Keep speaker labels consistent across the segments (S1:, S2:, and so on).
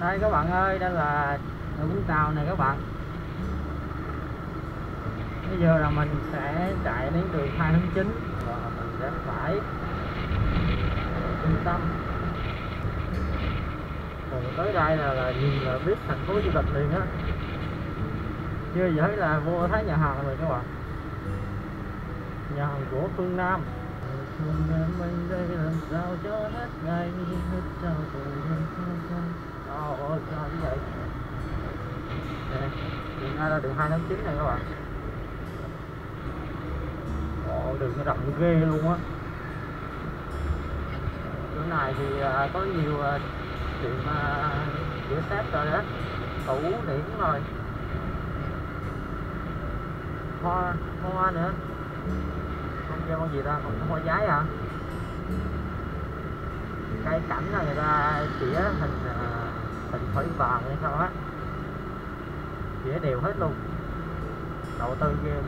S1: đây các bạn ơi đây là ở Vũng Tàu này các bạn. Bây giờ là mình sẽ chạy đến đường 2 tháng 9 và mình sẽ phải trung tâm. Còn tới đây là, là nhìn là biết thành phố du lịch liền á. Chưa thấy là vô thấy nhà hàng rồi các bạn. Nhà hàng của phương Nam. Phương Nam anh đây làm sao cho hết ngày hết sao rồi làm sao ôi như vậy. Đây đường ra là đường hai tháng chín này các bạn. Ồ, đường nó rộng ghê luôn á. Chỗ này thì à, có nhiều à, tiệm à, giữa rửa xếp rồi đó. Tủ điển rồi. Hoa hoa nữa. Không cho con gì ta còn hoa giấy hả? Cây cảnh là người ta chĩa hình à, hình thỏi vàng hay sao á chĩa đều hết luôn. Đầu tư ghê.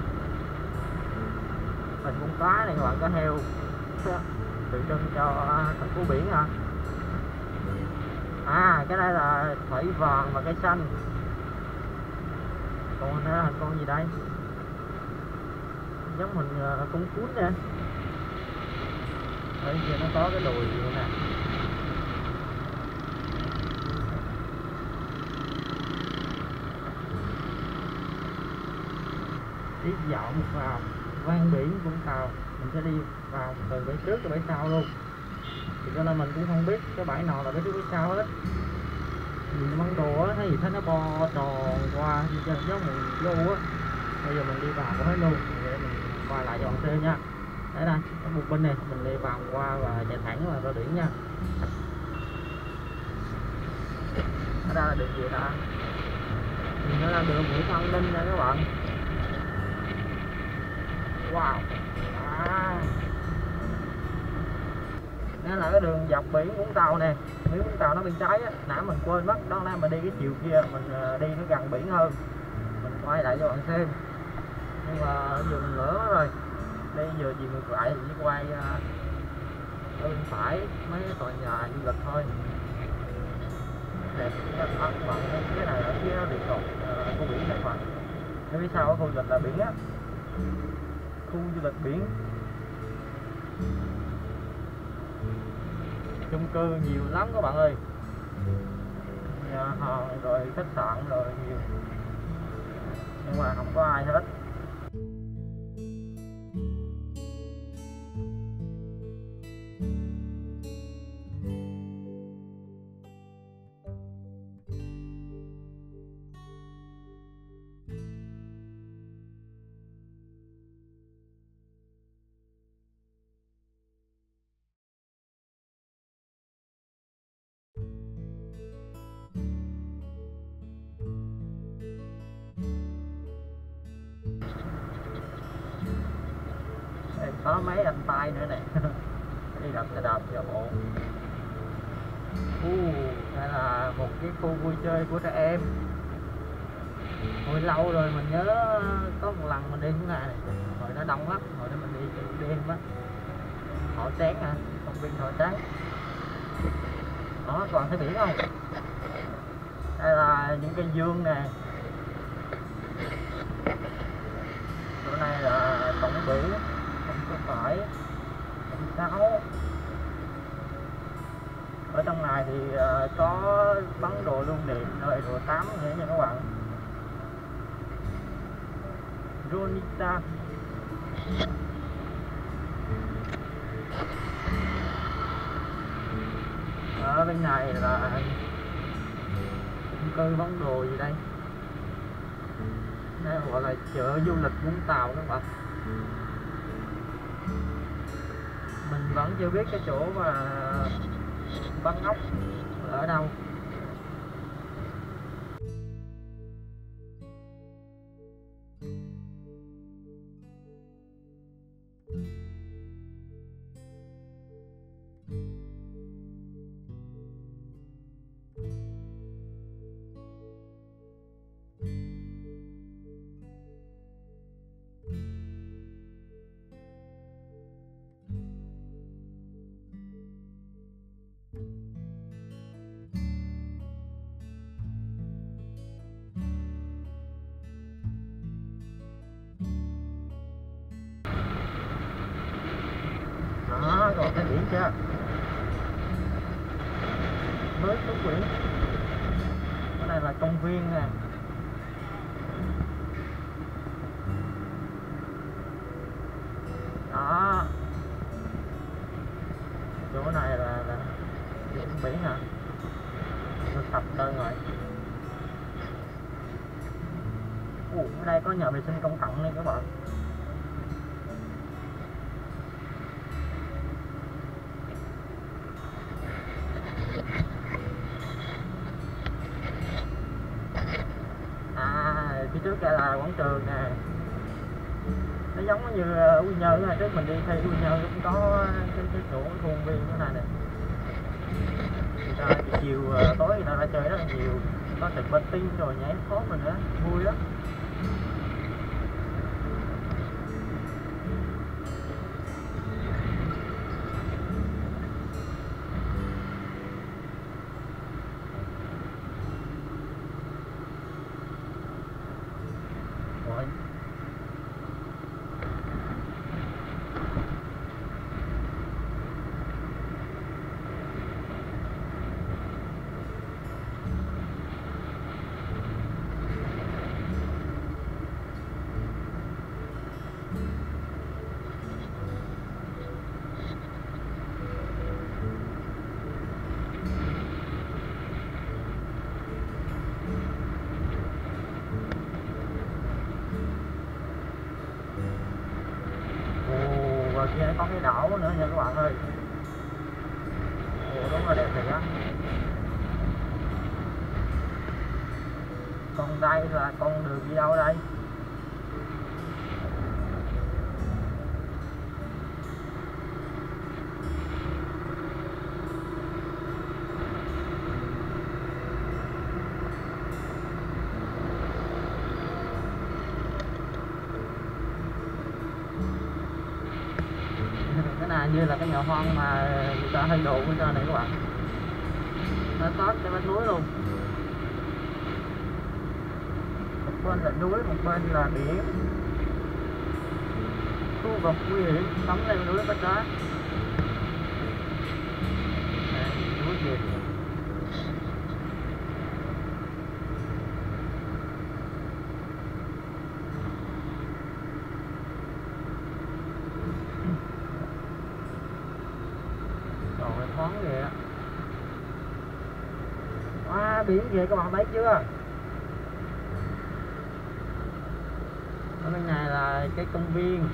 S1: Mình cũng cá này các bạn có heo. Tượng trưng cho à, thành phố biển hả? À cái đây là thủy vàng và cây xanh. Còn đây là con gì đây? Giống mình à, con cuốn nè ở kia nó có cái đùi gì nè. Tiếp dọn vào ven biển Vũng Tàu. Mình sẽ đi vào từ bãi trước tới bãi sau luôn. Thì cho nên mình cũng không biết cái bãi nào là bãi trước bãi sau hết. Mình món đồ á, thấy gì thấy nó bo tròn qua, như trên giống mình vô á. Bây giờ mình đi vào cũng thấy luôn, để mình qua lại cho bạn xem nha. Đấy đây có một bên này, mình đi vào qua và chạy thẳng vào ra biển nha. Ở đây là đường gì ta? Nó là đường Nguyễn Văn Ninh nha các bạn wow à. đây là cái đường dọc biển Vũng Tàu nè, biển Vũng Tàu nó bên trái á, nãy mình quên mất, đó là mình đi cái chiều kia, mình ờ, đi nó gần biển hơn. Mình quay lại cho bạn xem. Nhưng mà giờ mình lỡ rồi, đi giờ gì ngược lại thì chỉ quay ở bên phải mấy cái tòa nhà du lịch thôi. Đẹp rất ấn bạn cái này ở phía địa cầu khu biển này mà ở phía sau ở khu du lịch là biển á khu du lịch biển. Chung cư nhiều lắm các bạn ơi. Nhà hàng, rồi khách sạn, rồi nhiều. Nhưng mà không có ai hết. Một cái khu vui chơi của trẻ em. Hồi lâu rồi mình nhớ, có một lần mình đi xuống này, hồi nó đông lắm, hồi đó mình đi đêm á. Họ sáng à công viên họ sáng đó còn thấy biển không đây là những cây dương nè. Chỗ này là tổng biển, không phải sáu ở trong này thì ờ, có bắn đồ lưu niệm rồi đồ tám nữa nha các bạn. Ronita. Ở bên này là cư bắn đồ gì đây? Đây gọi là chợ du lịch Vũng Tàu các bạn. Mình vẫn chưa biết cái chỗ mà bắn ốc ở đâu? Mới cái này là công viên nè. Đó. Chỗ này là, là biển biển hả? Được sập đơn rồi. Ủa, ở đây có nhà vệ sinh công cộng này các bạn à phía trước kia là quảng trường nè nó giống như ờ, quy nhơn này trước mình đi thi quy nhơn cũng có cái, cái chỗ khuôn viên thế này nè. Người ta chiều ờ, tối người ta ra chơi rất là nhiều. Có trực bên tin rồi nhảy phố rồi nữa vui lắm Ủa, Ồ, và kia mẫu nữa nha các bạn ơi Ủa, đúng là đẹp thiệt á Còn đây là con đường đi đâu đây? cái này như là hoang mà người ta hay đổ bên trên này các bạn. Nó tót cái bên núi luôn. Một bên là núi, một bên là biển. Khu vực nguy hiểm tắm lên núi bắt đá Đây, núi gì món kìa Wow, biển kìa các bạn thấy chưa? Ở bên này là cái công viên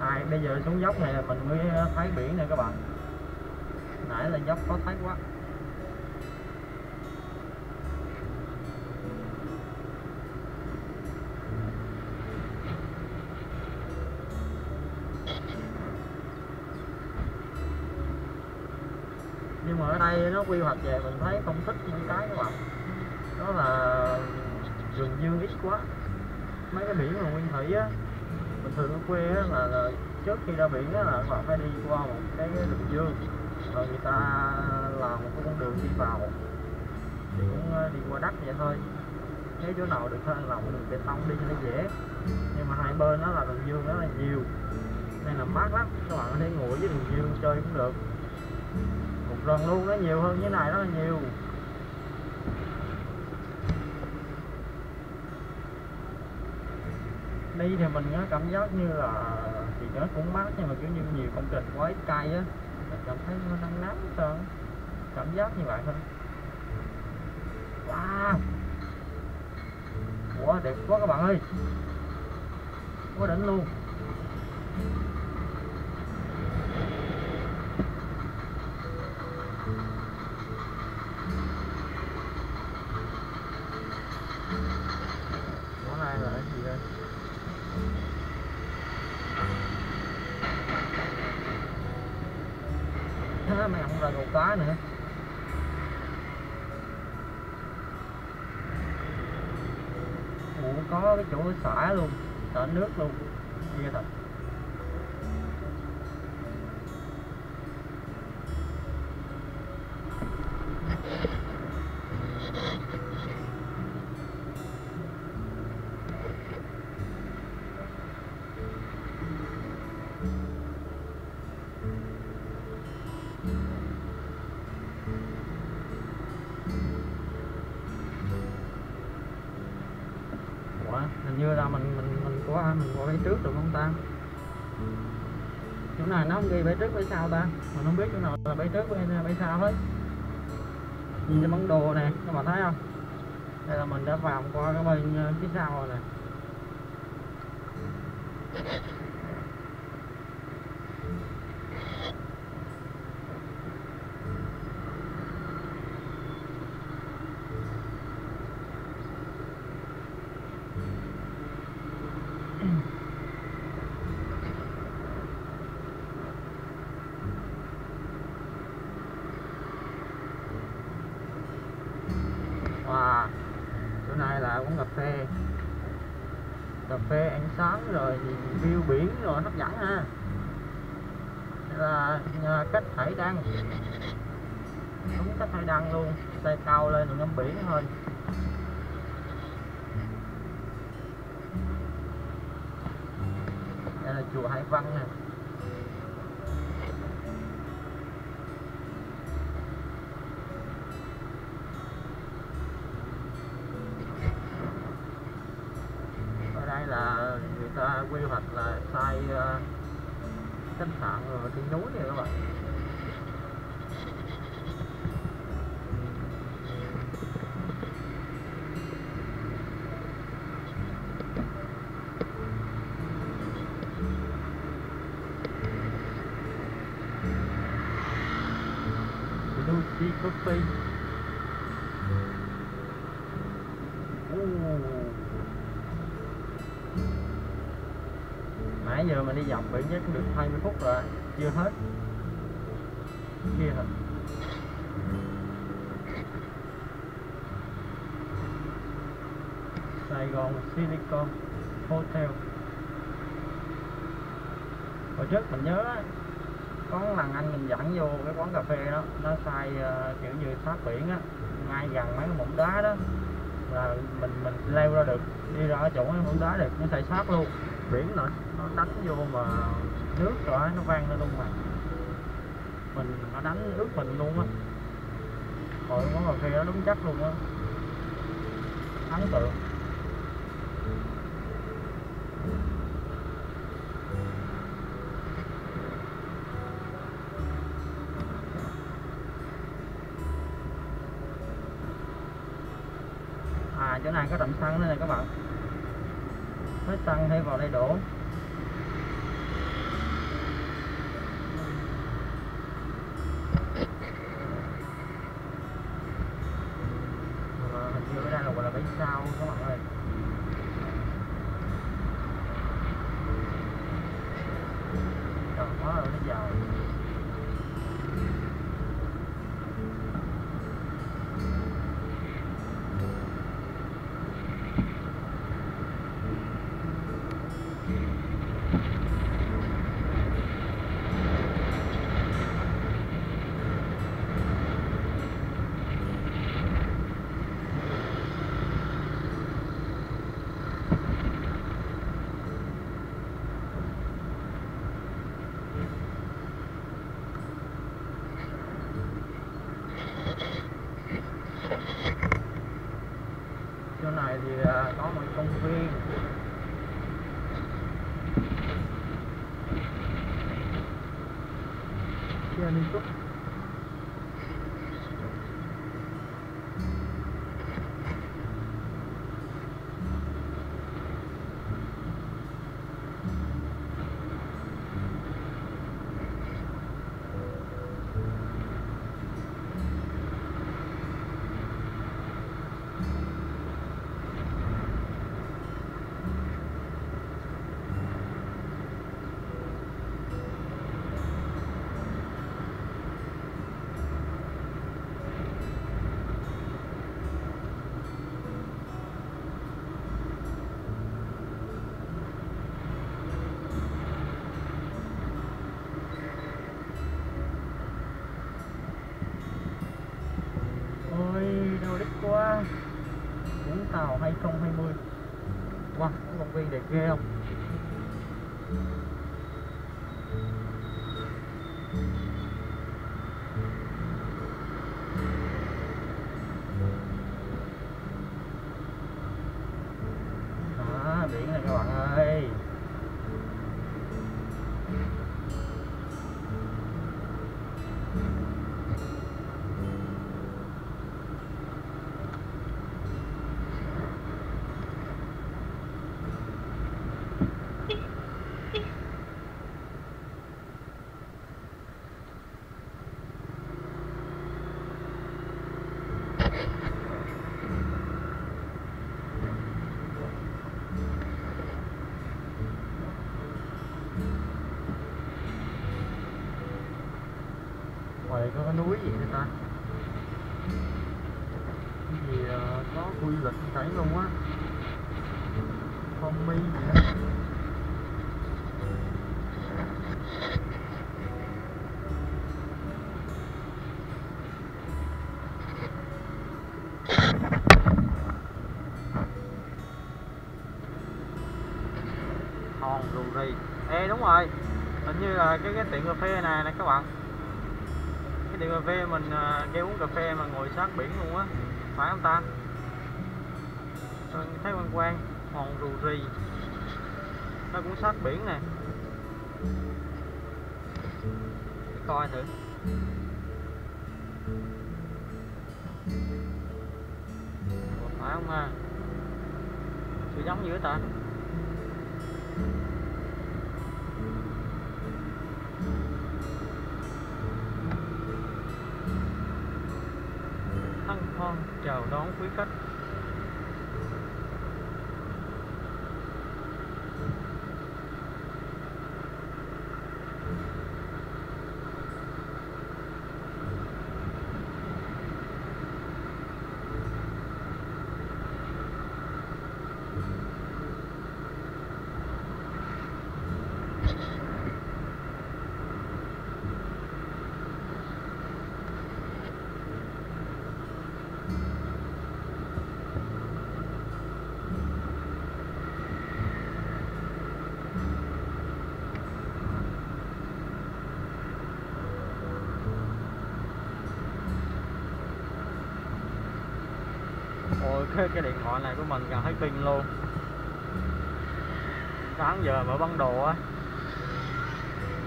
S1: À, bây giờ xuống dốc này là mình mới ờ, thấy biển này các bạn. Nãy là dốc có thấy quá. Nhưng mà ở đây nó quy hoạch về mình thấy không thích những cái các bạn. Đó là vườn dương ít quá. Mấy cái biển mà nguyên thủy á bình thường ở quê á là, là trước khi ra biển á, là các bạn phải đi qua một cái đường dương. Rồi người ta làm một cái con đường đi vào. Thì cũng ờ, đi qua đất vậy thôi. Nếu chỗ nào được hơn lòng đường bê tông đi cho nó dễ. Nhưng mà hai bên nó là đường dương rất là nhiều. Nên là mát lắm. Các bạn có thể ngồi với đường dương chơi cũng được. Một lần luôn, nó nhiều hơn như này rất là nhiều. Đi thì mình cảm giác như là thì nó cũng mát, nhưng mà kiểu như nhiều công trình quá ít cây á, mình cảm thấy nó nắng nắng sao cảm giác như vậy thôi. Wow! Quá đẹp quá các bạn ơi. Quá đỉnh luôn Chỗ này là cái gì đây đó mấy ông ra cầu cá nữa Ủa, có cái chỗ xả luôn xả nước của mình mình qua mình trước được không ta? Chỗ này nó không ghi bay trước bay sau ta. Mình không biết chỗ nào là bay trước bay, bay sau hết. Nhìn cái bản đồ nè các bạn thấy không? Đây là mình đã vào qua cái bên phía sau rồi nè Wow, chỗ cũng cà phê. Cà phê ăn sáng rồi view biển rồi, hấp dẫn ha. Là à, cách hải đăng. Đúng cách hải đăng luôn tay cao lên rồi ngắm biển thôi. Đây là chùa Hải Văn nè ở đây là người ta quy hoạch là xây uh, khách sạn ở trên núi này các bạn đi Coffee phi nãy giờ mình đi dọc biển nhất được 20 phút rồi, chưa hết. Kia hả? Sài Gòn Silicon Hotel. Hồi trước mình nhớ có lần anh mình dẫn vô cái quán cà phê đó nó sai uh, kiểu như sát biển á ngay gần mấy cái mỏng đá đó là mình mình leo ra được đi ra chỗ cái mỏng đá được nó sai sát luôn. Biển nữa nó đánh vô mà nước rồi nó vang lên luôn mà. Mình nó đánh ướt mình luôn á. Hồi quán cà phê đó đúng chắc luôn á. Ấn tượng. Này các bạn. Hết tăng hay vào đây đổ. Ghê không? Đó, biển này các bạn ơi ngoài đây có cái núi gì vậy ta cái gì ờ, có quy lịch thấy luôn á phong mi gì đó hòn rù rì ê đúng rồi. Hình như là cái cái tiệm cà phê này nè các bạn. Cái tiệm cà phê mình à, kêu uống cà phê mà ngồi sát biển luôn á. Phải không ta? Tôi thấy quen quen hòn rù rì. Nó cũng sát biển nè. Để coi thử. Phải không à? Sự giống dữ ta. Mọi này của mình gần hết pin luôn. Sáng giờ mở băng đồ á.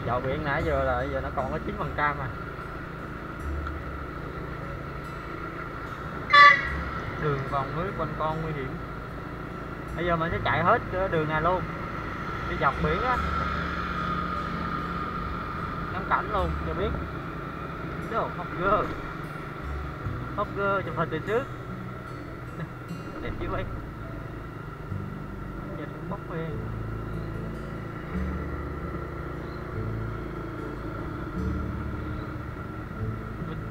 S1: Dạo biển nãy giờ là giờ nó còn có chín phần trăm à. Đường vòng núi quanh con nguy hiểm. Bây giờ mình sẽ chạy hết đường này luôn. Đi dọc biển á. Ngắm cảnh luôn, cho biết. Đâu hot gơ. Hot gơ chụp hình từ trước đẹp dữ vậy. Giờ cũng bóc về.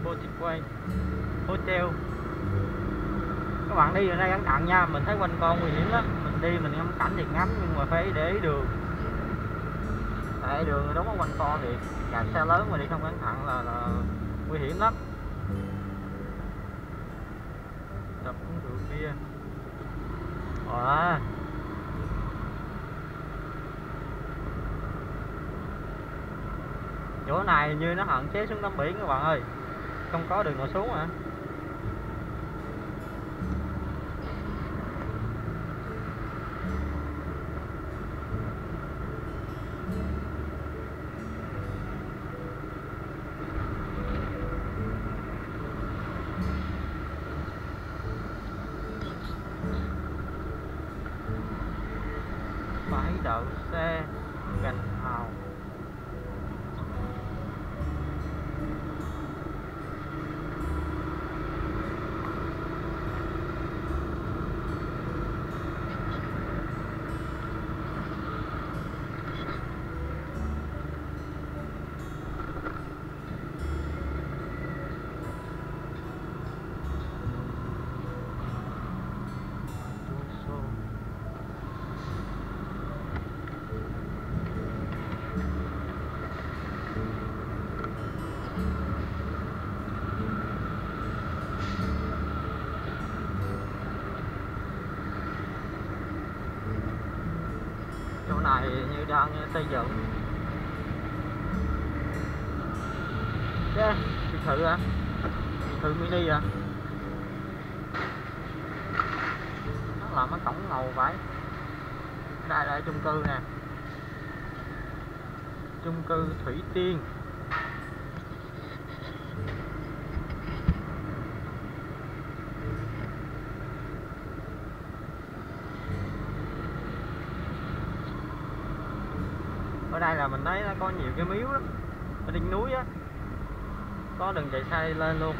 S1: Baltic quay, Hotel các bạn đi ở đây cẩn thận nha mình thấy quanh con nguy hiểm lắm. Mình đi mình ngắm cảnh thì ngắm nhưng mà phải để ý đường. Tại đường đúng ở quanh co thì Chạy xe lớn mà đi không cẩn thận là, là nguy hiểm lắm. Tập uống rượu bia đó Chỗ này như nó hạn chế xuống tắm biển các bạn ơi Không có đường nào xuống hả à. Này xây dựng. Yeah, thì thự à biệt thự mini à nó làm cái cổng ngầu vậy. Đây là chung cư nè. Chung cư thủy tiên. Ở đây là mình thấy nó có nhiều cái miếu lắm. Ở đỉnh núi á. Có đường chạy xe lên luôn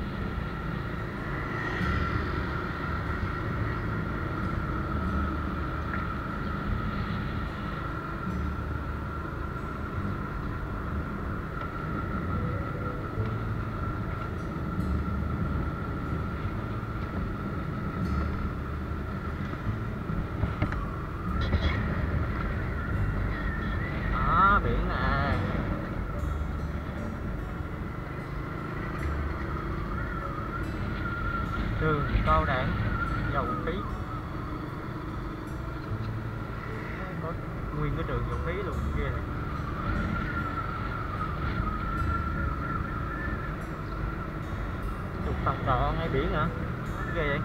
S1: đó biển nè trường cao đẳng dầu khí có nguyên cái đường dầu khí luôn kia này chục phòng ngay biển hả? Ghê vậy.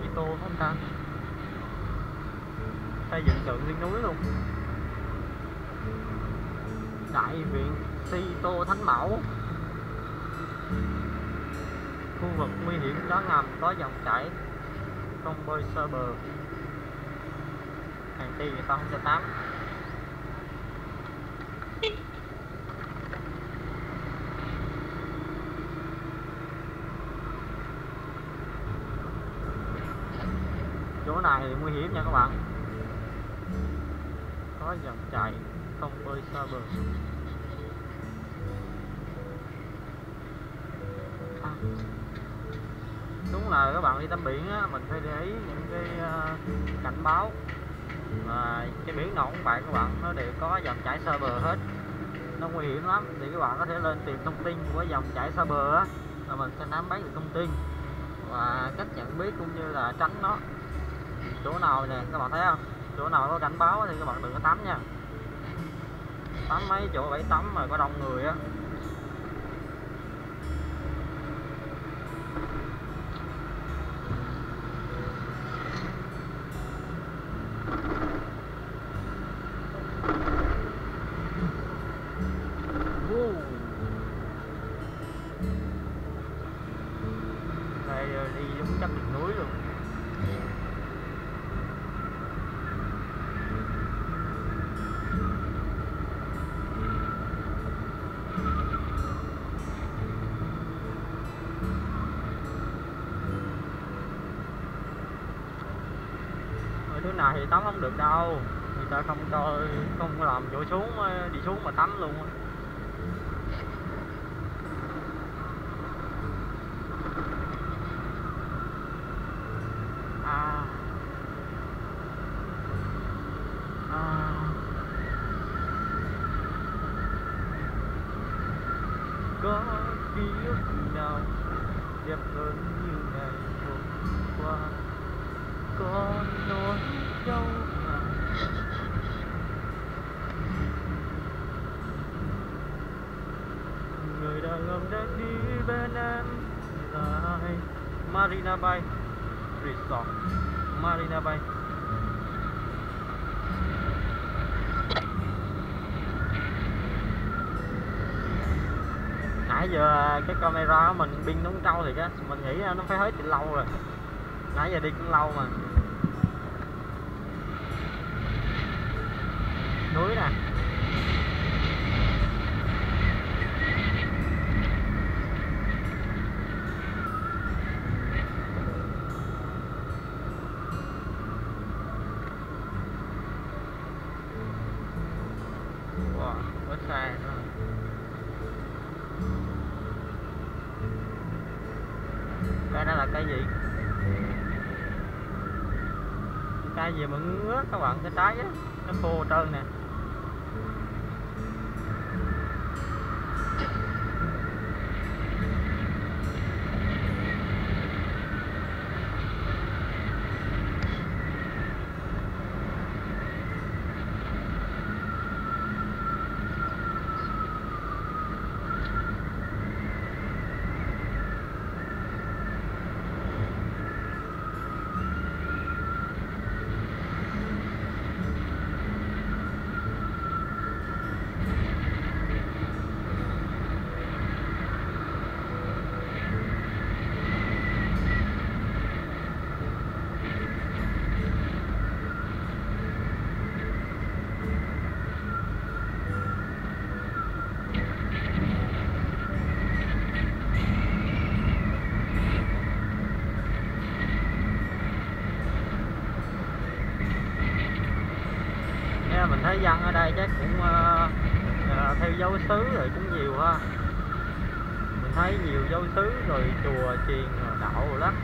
S1: Viện tô không ta? Xây dựng tượng lên núi luôn. Đại viện si tô thánh mẫu khu vực nguy hiểm đá ngầm, có dòng chảy không bơi sơ bờ. Hàng ti người ta không cho tắm chỗ này thì nguy hiểm nha các bạn. Có dòng chảy không bơi xa bờ. Đúng là các bạn đi tắm biển á, mình phải để ý những cái ờ, cảnh báo. Và cái biển nào cũng vậy các bạn, nó đều có dòng chảy xa bờ hết. Nó nguy hiểm lắm, thì các bạn có thể lên tìm thông tin của dòng chảy xa bờ á và mình sẽ nắm bắt được thông tin và cách nhận biết cũng như là tránh nó. Chỗ nào nè, các bạn thấy không? Chỗ nào có cảnh báo thì các bạn đừng có tắm nha. Tắm mấy chỗ bãi tắm mà có đông người á. Đi giống chắc đỉnh núi luôn. Thứ này thì tắm không được đâu. Người ta không cho không làm chỗ xuống ờ, đi xuống mà tắm luôn á. à à có ký ức nào đẹp hơn như ngày hôm qua có nỗi đau nào người đàn ông đang đi bên em là ai Marina Bay Resort. Marina Bay. Nãy giờ cái camera của mình pin đúng trâu thì á. Mình nghĩ nó phải hết từ lâu rồi. Nãy giờ đi cũng lâu mà. Núi nè wow có xe nữa đây đó là cây gì? Cây gì mà ngứa, các bạn? Cái trái á nó khô trơn nè à, mình thấy dân ở đây chắc cũng uh, uh, theo dấu xứ rồi, cũng nhiều ha. Mình thấy nhiều dấu xứ rồi, chùa chiền đạo lắm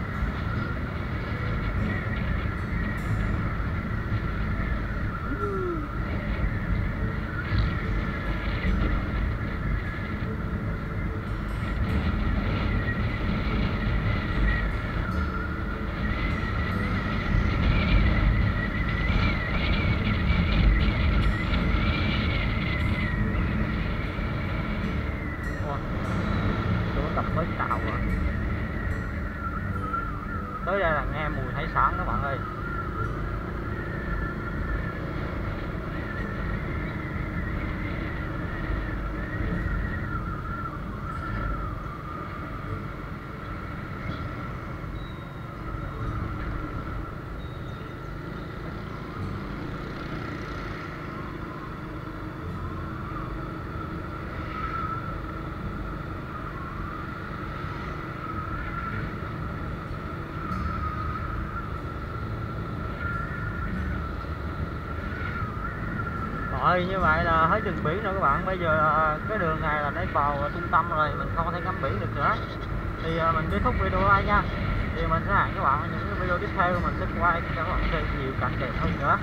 S1: tới đây là nghe mùi hải sản các bạn ơi. Rồi như vậy là hết đường biển rồi các bạn. Bây giờ à, cái đường này là để vào trung tâm rồi, mình không thể ngắm biển được nữa. Thì à, mình kết thúc video đây nha. Thì mình sẽ hẹn các bạn những video tiếp theo. Mình sẽ quay cho các bạn xem nhiều cảnh đẹp hơn nữa.